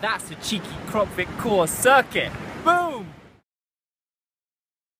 That's the cheeky Crockvic core circuit.